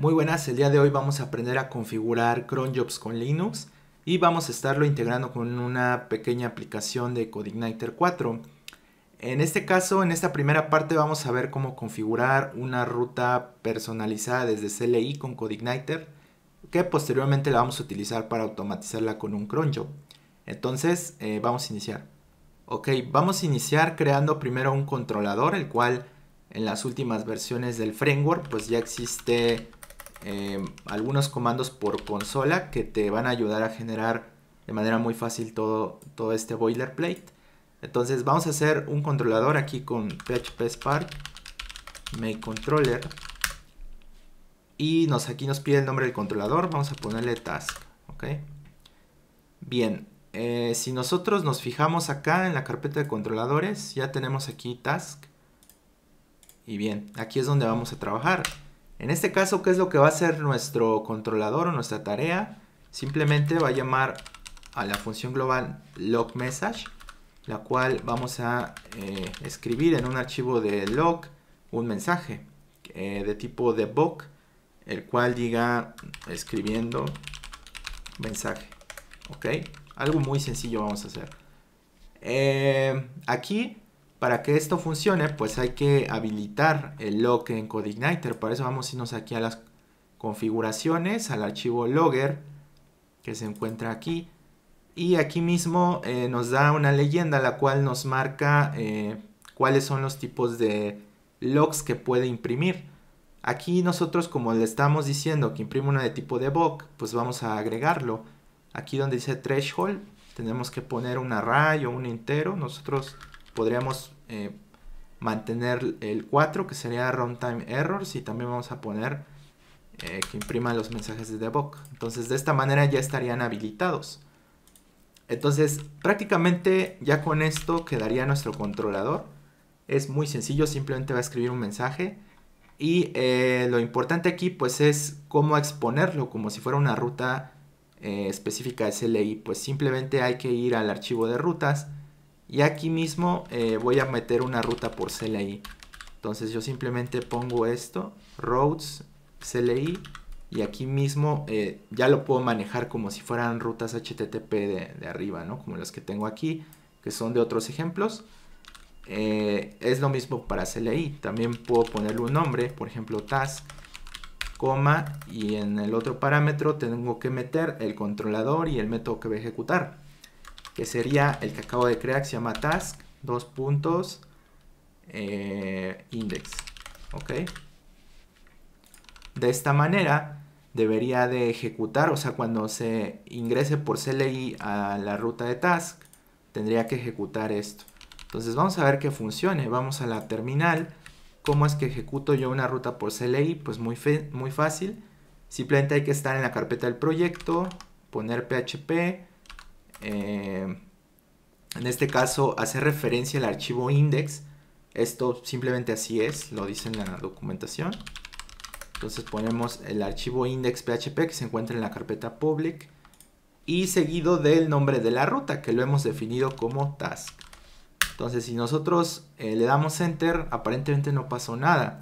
Muy buenas, el día de hoy vamos a aprender a configurar cronjobs con Linux y vamos a estarlo integrando con una pequeña aplicación de CodeIgniter 4. En este caso, en esta primera parte vamos a ver cómo configurar una ruta personalizada desde CLI con CodeIgniter que posteriormente la vamos a utilizar para automatizarla con un cronjob. Entonces, eh, vamos a iniciar. Ok, vamos a iniciar creando primero un controlador, el cual en las últimas versiones del framework pues ya existe Em, algunos comandos por consola que te van a ayudar a generar de manera muy fácil todo, todo este boilerplate. Entonces vamos a hacer un controlador aquí con php spark make controller y nos, aquí nos pide el nombre del controlador, vamos a ponerle task, ok. Bien, eh, si nosotros nos fijamos acá en la carpeta de controladores, ya tenemos aquí task. Y bien, aquí es donde vamos a trabajar. En este caso, ¿qué es lo que va a hacer nuestro controlador o nuestra tarea? Simplemente va a llamar a la función global logMessage, la cual vamos a eh, escribir en un archivo de log un mensaje eh, de tipo debug, el cual diga escribiendo mensaje. ¿Ok? Algo muy sencillo vamos a hacer. Eh, aquí para que esto funcione, pues hay que habilitar el log en CodeIgniter. Para eso vamos a irnos aquí a las configuraciones, al archivo logger que se encuentra aquí. Y aquí mismo eh, nos da una leyenda la cual nos marca eh, cuáles son los tipos de logs que puede imprimir. Aquí nosotros como le estamos diciendo que imprime una de tipo debug, pues vamos a agregarlo. Aquí donde dice threshold, tenemos que poner un array o un entero. Nosotros podríamos eh, mantener el 4 que sería runtime errors y también vamos a poner eh, que imprima los mensajes de debug. Entonces de esta manera ya estarían habilitados. Entonces prácticamente ya con esto quedaría nuestro controlador. Es muy sencillo, simplemente va a escribir un mensaje. Y eh, lo importante aquí pues es cómo exponerlo como si fuera una ruta específica de CLI. Pues simplemente hay que ir al archivo de rutas y aquí mismo eh, voy a meter una ruta por CLI. Entonces yo simplemente pongo esto, roads, CLI, y aquí mismo eh, ya lo puedo manejar como si fueran rutas HTTP de, arriba, ¿no? Como las que tengo aquí, que son de otros ejemplos. Eh, es lo mismo para CLI. También puedo ponerle un nombre, por ejemplo, task, coma, y en el otro parámetro tengo que meter el controlador y el método que voy a ejecutar que sería el que acabo de crear, que se llama task, dos puntos, eh, index, ¿ok? De esta manera debería de ejecutar, o sea, cuando se ingrese por CLI a la ruta de task, tendría que ejecutar esto. Entonces vamos a ver que funcione, vamos a la terminal, ¿cómo es que ejecuto yo una ruta por CLI? Pues muy, muy fácil, simplemente hay que estar en la carpeta del proyecto, poner php, eh, en este caso hacer referencia al archivo index. Esto simplemente así es, lo dice en la documentación. Entonces ponemos el archivo index.php que se encuentra en la carpeta public y seguido del nombre de la ruta que lo hemos definido como task. Entonces si nosotros eh, le damos enter aparentemente no pasó nada.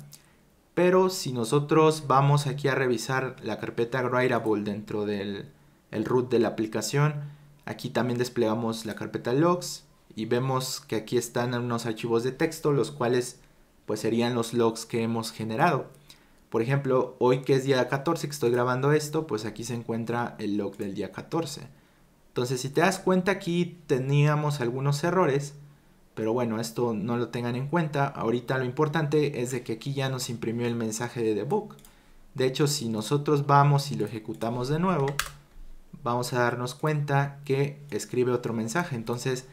Pero si nosotros vamos aquí a revisar la carpeta writable dentro del root de la aplicación, Aquí también desplegamos la carpeta logs y vemos que aquí están unos archivos de texto, los cuales pues serían los logs que hemos generado. Por ejemplo, hoy que es día 14 que estoy grabando esto, pues aquí se encuentra el log del día 14. Entonces, si te das cuenta, aquí teníamos algunos errores, pero bueno, esto no lo tengan en cuenta. Ahorita lo importante es de que aquí ya nos imprimió el mensaje de debug. De hecho, si nosotros vamos y lo ejecutamos de nuevo, vamos a darnos cuenta que escribe otro mensaje. Entonces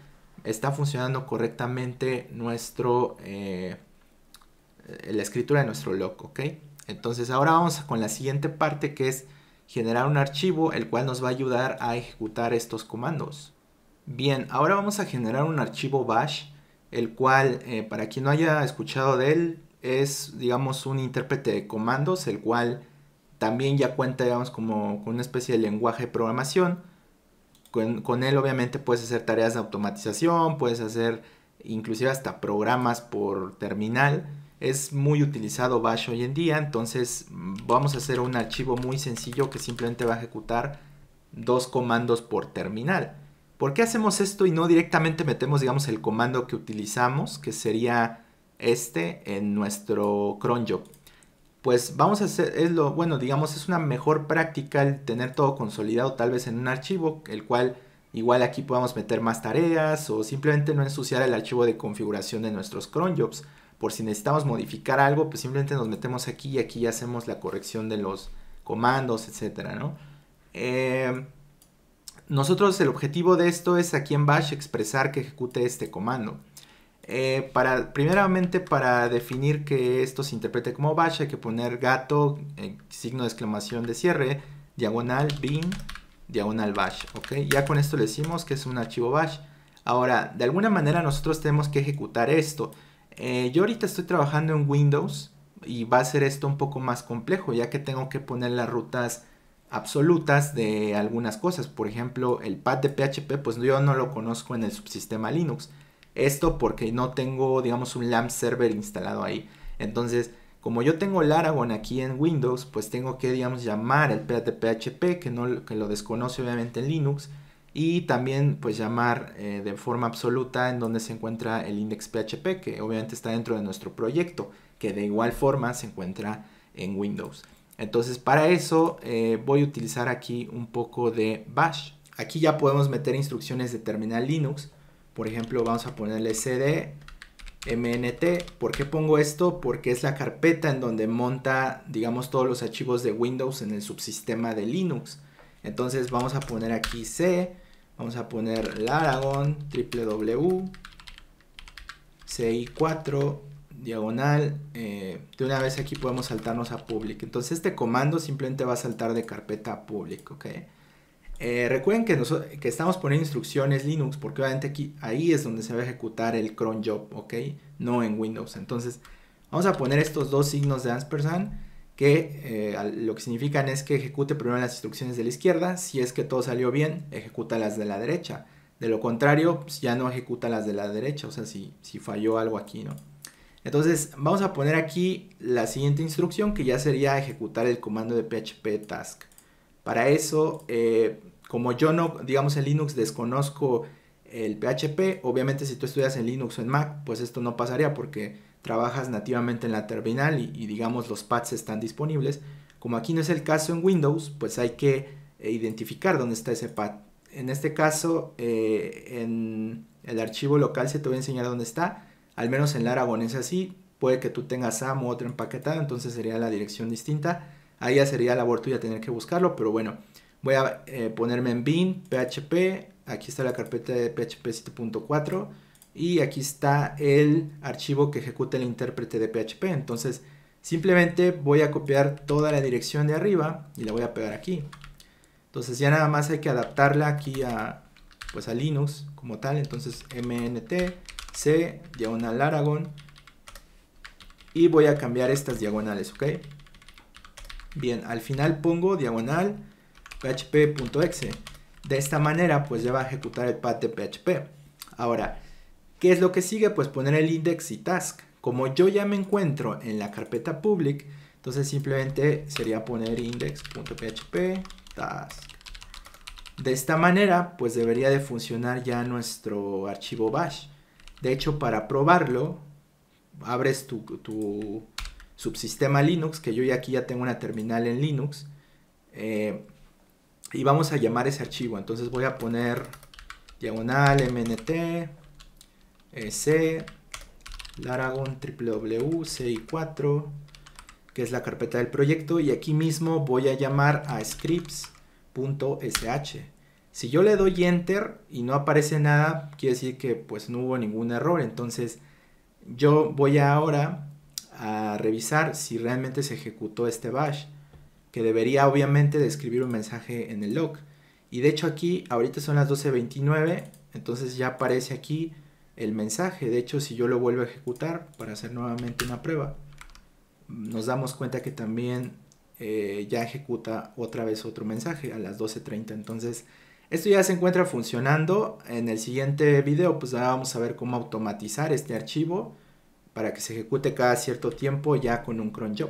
está funcionando correctamente nuestro, eh, la escritura de nuestro log, ¿ok? Entonces ahora vamos con la siguiente parte que es generar un archivo el cual nos va a ayudar a ejecutar estos comandos. Bien, ahora vamos a generar un archivo bash, el cual eh, para quien no haya escuchado de él es digamos un intérprete de comandos, el cual también ya cuenta, digamos, como con una especie de lenguaje de programación. Con, él obviamente puedes hacer tareas de automatización, puedes hacer inclusive hasta programas por terminal. es muy utilizado bash hoy en día, entonces mm, vamos a hacer un archivo muy sencillo que simplemente va a ejecutar dos comandos por terminal. ¿Por qué hacemos esto y no directamente metemos, digamos, el comando que utilizamos, que sería este, en nuestro cron job? Pues vamos a hacer, es lo, bueno, digamos, es una mejor práctica el tener todo consolidado tal vez en un archivo, el cual igual aquí podamos meter más tareas o simplemente no ensuciar el archivo de configuración de nuestros cron jobs. Por si necesitamos modificar algo, pues simplemente nos metemos aquí y aquí hacemos la corrección de los comandos, etcétera, ¿no? Eh, nosotros el objetivo de esto es aquí en bash expresar que ejecute este comando. Eh, para, primeramente para definir que esto se interprete como bash hay que poner gato, eh, signo de exclamación de cierre, diagonal bin, diagonal bash. ¿ok? Ya con esto le decimos que es un archivo bash. Ahora, de alguna manera nosotros tenemos que ejecutar esto. Eh, yo ahorita estoy trabajando en Windows y va a ser esto un poco más complejo ya que tengo que poner las rutas absolutas de algunas cosas. Por ejemplo, el pad de PHP, pues yo no lo conozco en el subsistema Linux. Esto porque no tengo, digamos, un LAMP server instalado ahí. Entonces, como yo tengo Laragon aquí en Windows, pues tengo que, digamos, llamar el PHP, que, no, que lo desconoce obviamente en Linux. Y también, pues, llamar eh, de forma absoluta en donde se encuentra el index PHP, que obviamente está dentro de nuestro proyecto, que de igual forma se encuentra en Windows. Entonces para eso eh, voy a utilizar aquí un poco de bash. Aquí ya podemos meter instrucciones de terminal Linux. Por ejemplo, vamos a ponerle cd mnt. ¿Por qué pongo esto? Porque es la carpeta en donde monta, digamos, todos los archivos de Windows en el subsistema de Linux. Entonces vamos a poner aquí c, vamos a poner laragon www ci4 diagonal, eh, de una vez aquí podemos saltarnos a public. Entonces este comando simplemente va a saltar de carpeta a public, ¿ok? Eh, recuerden que, que estamos poniendo instrucciones Linux porque obviamente aquí, ahí es donde se va a ejecutar el cron job, ¿ok? No en Windows. Entonces vamos a poner estos dos signos de ampersand que eh, lo que significan es que ejecute primero las instrucciones de la izquierda. Si es que todo salió bien, ejecuta las de la derecha. De lo contrario, pues ya no ejecuta las de la derecha, o sea, si, si falló algo aquí, ¿no? Entonces vamos a poner aquí la siguiente instrucción que ya sería ejecutar el comando de php task. Para eso, eh, como yo no, digamos en Linux desconozco el PHP, obviamente si tú estudias en Linux o en Mac, pues esto no pasaría porque trabajas nativamente en la terminal y, digamos los paths están disponibles. Como aquí no es el caso en Windows, pues hay que eh, identificar dónde está ese path. En este caso, eh, en el archivo local se te va a enseñar dónde está al menos en Laragon es así. Puede que tú tengas SAM u otro empaquetado, entonces sería la dirección distinta. Ahí ya sería labor tuya tener que buscarlo, pero bueno, voy a eh, ponerme en bin, php. Aquí está la carpeta de php 7.4 y aquí está el archivo que ejecuta el intérprete de PHP. Entonces, simplemente voy a copiar toda la dirección de arriba y la voy a pegar aquí. Entonces, ya nada más hay que adaptarla aquí a, pues a Linux como tal. Entonces, mnt C, diagonal Aragon. Y voy a cambiar estas diagonales, ¿ok? Bien, al final pongo diagonal php.exe. De esta manera, pues ya va a ejecutar el path de PHP. Ahora, ¿qué es lo que sigue? Pues poner el index y task. Como yo ya me encuentro en la carpeta public, entonces simplemente sería poner index.php task. De esta manera, pues debería de funcionar ya nuestro archivo bash. De hecho, para probarlo, abres tu, subsistema Linux, que yo ya aquí ya tengo una terminal en Linux, eh, y vamos a llamar ese archivo. Entonces voy a poner diagonal mnt eh, c laragon www ci4 que es la carpeta del proyecto y aquí mismo voy a llamar a scripts.sh si yo le doy enter y no aparece nada, quiere decir que pues no hubo ningún error. Entonces yo voy ahora a revisar si realmente se ejecutó este bash, que debería obviamente de escribir un mensaje en el log. Y de hecho aquí ahorita son las 12.29, entonces ya aparece aquí el mensaje. De hecho si yo lo vuelvo a ejecutar para hacer nuevamente una prueba, nos damos cuenta que también eh, ya ejecuta otra vez otro mensaje a las 12.30. Entonces esto ya se encuentra funcionando. En el siguiente video pues vamos a ver cómo automatizar este archivo para que se ejecute cada cierto tiempo ya con un cron job.